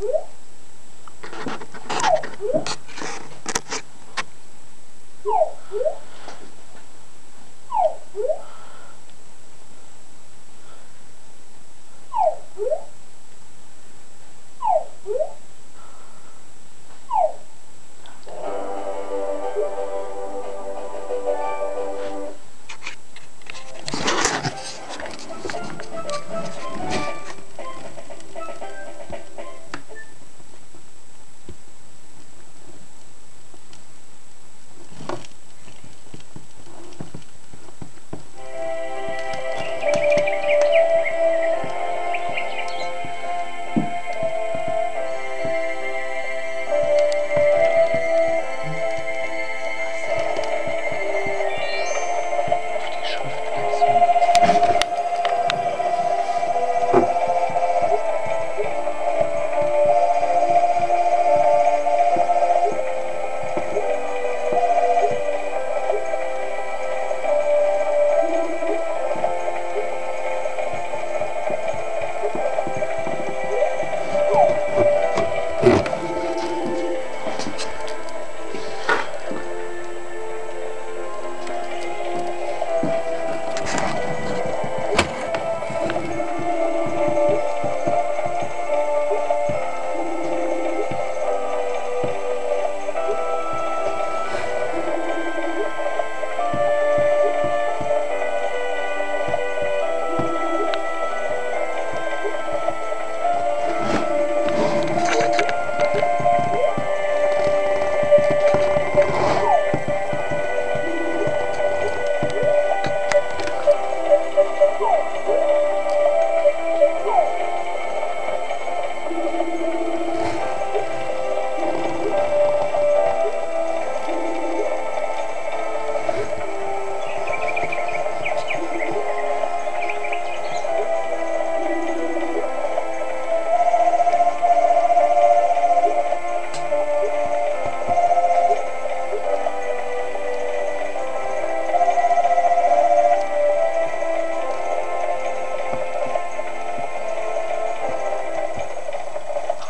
Thank you.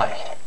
played.